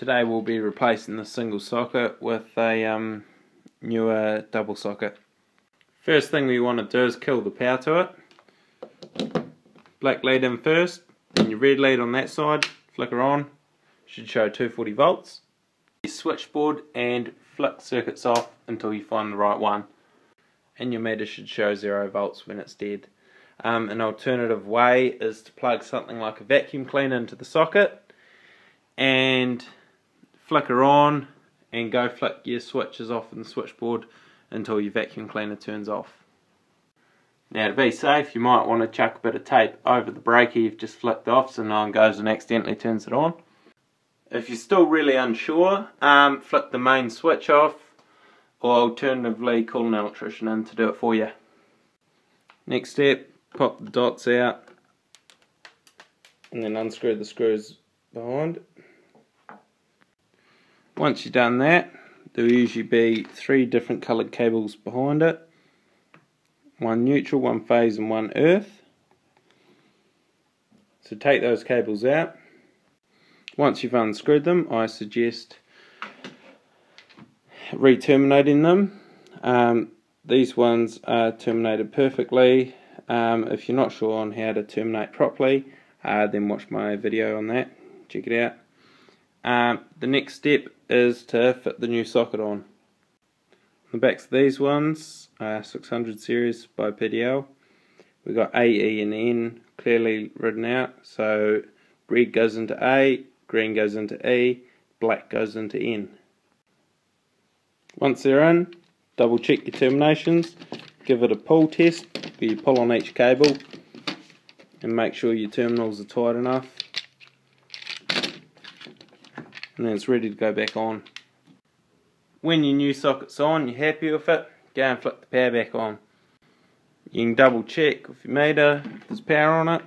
Today we'll be replacing the single socket with a um, newer double socket. First thing we want to do is kill the power to it. Black lead in first, and your red lead on that side, flicker on, should show 240 volts. Your switchboard and flick circuits off until you find the right one. And your meter should show 0 volts when it's dead. Um, an alternative way is to plug something like a vacuum cleaner into the socket and flicker on and go flick your switches off in the switchboard until your vacuum cleaner turns off. Now to be safe you might want to chuck a bit of tape over the breaker you've just flicked off so no one goes and accidentally turns it on. If you're still really unsure, um, flick the main switch off or alternatively call an electrician in to do it for you. Next step, pop the dots out and then unscrew the screws behind. Once you've done that, there'll usually be three different coloured cables behind it. One neutral, one phase and one earth. So take those cables out. Once you've unscrewed them, I suggest re-terminating them. Um, these ones are terminated perfectly. Um, if you're not sure on how to terminate properly, uh, then watch my video on that. Check it out. The next step is to fit the new socket on. The backs of these ones uh, are 600 series by PDL. We've got A, E and N clearly written out. So red goes into A, green goes into E, black goes into N. Once they're in, double check your terminations, give it a pull test where you pull on each cable and make sure your terminals are tight enough and then it's ready to go back on. When your new socket's on, you're happy with it, go and flip the power back on. You can double check with your meter if there's power on it